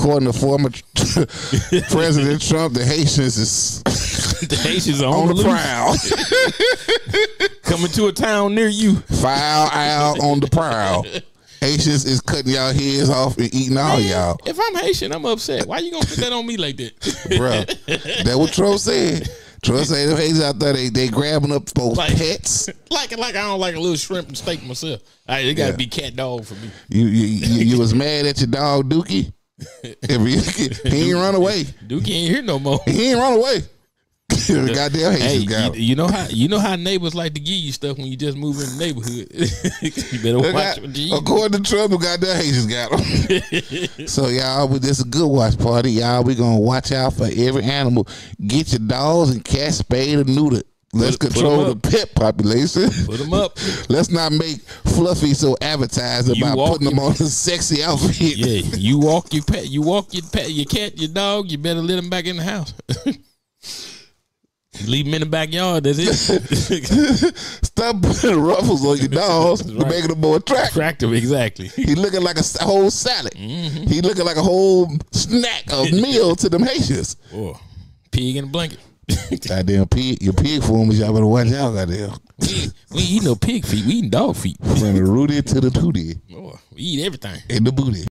according to former President Trump, the Haitians is the Haitians are on the loose. prowl. coming to a town near you. File out on the prowl. Haitians is cutting y'all heads off and eating all y'all. If I'm Haitian, I'm upset. Why you gonna put that on me like that? Bruh. That what Trump said. Trump said them Haitians out there, they, they grabbing up folks' Like- pets. like like I don't like a little shrimp and steak myself. Right, it gotta Yeah. be cat dog for me. You, you, you, you was mad at your dog Dookie? If he, he ain't run away. Dookie ain't here no more. He ain't run away. goddamn Hey, you, him. you know how you know how neighbors like to give you stuff when you just move in the neighborhood. you better They watch got- what you eat. according to the goddamn Haitians got him. so y'all, we- this is a good watch party. Y'all, we gonna watch out for every animal. Get your dogs and cats spayed or neutered. Let's Put- put the pet population. Put them up. Let's not make Fluffy so advertised about putting them on a sexy outfit. Yeah, you walk your pet, you walk your pet, your cat, your dog. You better let them back in the house. Leave them in the backyard. That's it. Stop putting ruffles on your dogs to Right. make them more attractive. Attractive, exactly. He looking like a whole salad. Mm-hmm. He looking like a whole snack, a meal to them Haitians. Oh, pig in a blanket. Goddamn pig, your pig formers, y'all better watch out, goddamn. we, we ain't eat no pig feet. We eat dog feet. From the rooty to the tootie Oh, we eat everything. And the booty.